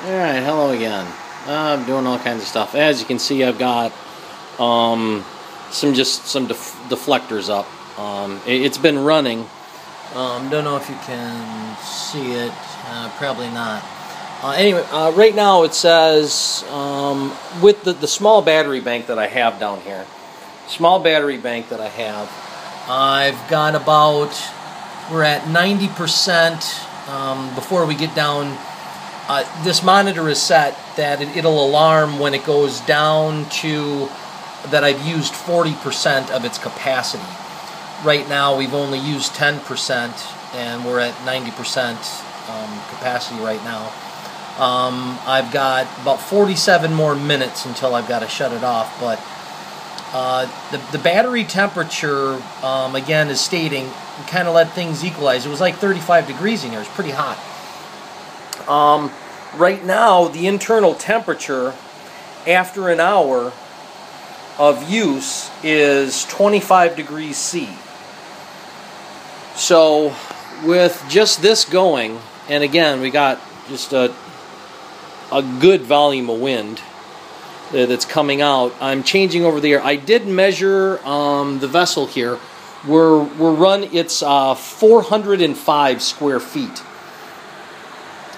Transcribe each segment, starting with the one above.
Alright, hello again. Uh, I'm doing all kinds of stuff. As you can see, I've got um, some just some def deflectors up. Um, it, has been running. Um, don't know if you can see it. Uh, probably not. Uh, anyway, uh, right now it says um, with the, the small battery bank that I have down here, small battery bank that I have, I've got about, we're at 90% um, before we get down uh, this monitor is set that it, will alarm when it goes down to that I've used 40% of its capacity. Right now we've only used 10% and we're at 90% um, capacity right now. Um, I've got about 47 more minutes until I've got to shut it off, but uh, the, the battery temperature, um, again, is stating, kind of let things equalize. It was like 35 degrees in here. It's pretty hot. Um, right now, the internal temperature after an hour of use is 25 degrees C. So, with just this going, and again, we got just a, a good volume of wind that's coming out. I'm changing over the air. I did measure um, the vessel here. We're, we're run, it's uh, 405 square feet.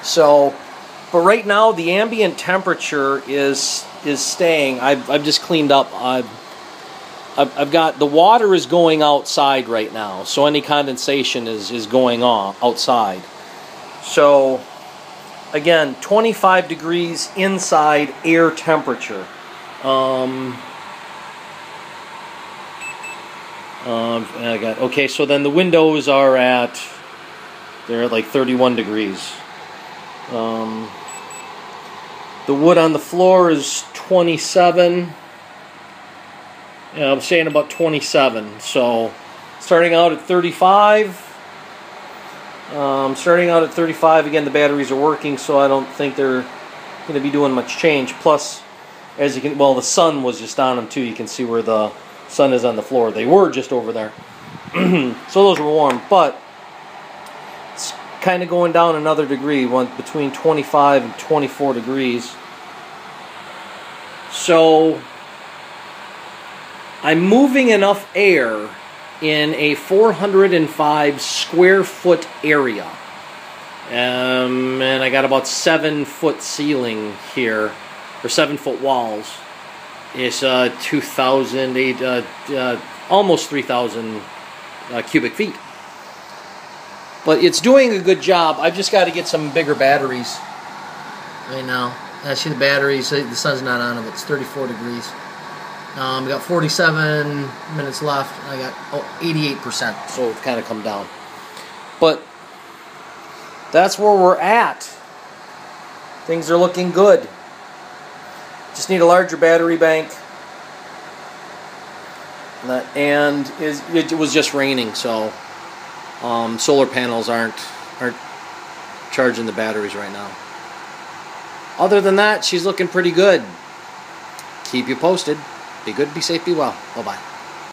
So, but right now the ambient temperature is is staying. I've, I've just cleaned up. I've, I've got the water is going outside right now, so any condensation is is going on outside. So again, 25 degrees inside air temperature. Um, um, I got okay. So then the windows are at they're at like 31 degrees. Um, the wood on the floor is 27. Yeah, I'm saying about 27. So starting out at 35. Um, starting out at 35, again, the batteries are working, so I don't think they're going to be doing much change. Plus, as you can, well, the sun was just on them too. You can see where the sun is on the floor. They were just over there. so those were warm, but kind of going down another degree, one between 25 and 24 degrees. So I'm moving enough air in a 405 square foot area. Um, and I got about seven foot ceiling here, or seven foot walls. It's uh, 2,000, uh, uh, almost 3,000 uh, cubic feet. But it's doing a good job. I've just got to get some bigger batteries right now. I see the batteries. The sun's not on them. It's 34 degrees. Um, we got 47 minutes left. I got oh, 88%, so it's kind of come down. But that's where we're at. Things are looking good. Just need a larger battery bank. And it was just raining, so um, solar panels aren't aren't charging the batteries right now. Other than that, she's looking pretty good. Keep you posted. Be good, be safe, be well. Bye bye.